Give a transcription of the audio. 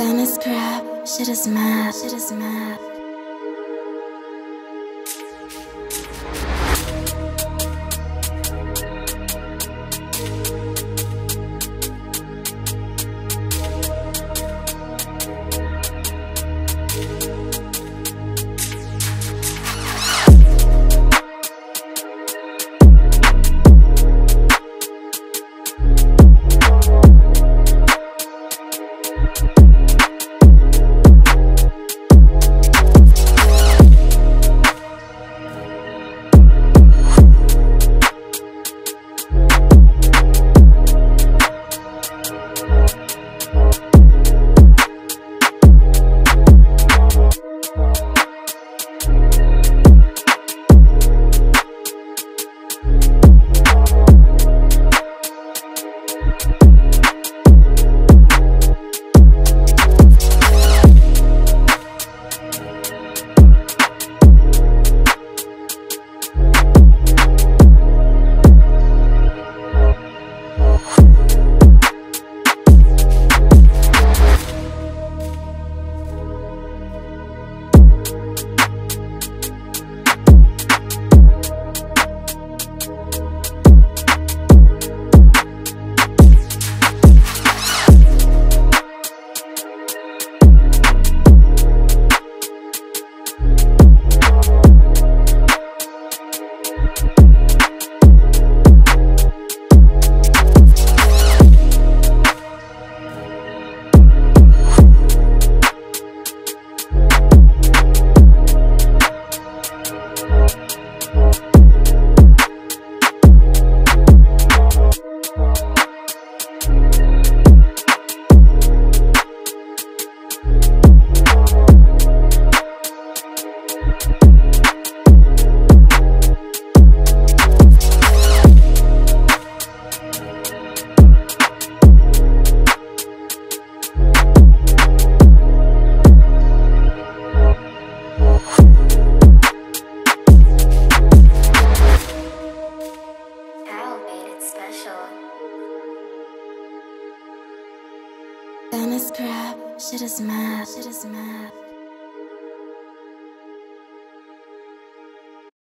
Dennis crap, shit is mad, shit is mad. Carol Dennis crap, shit is mad, shit is mad.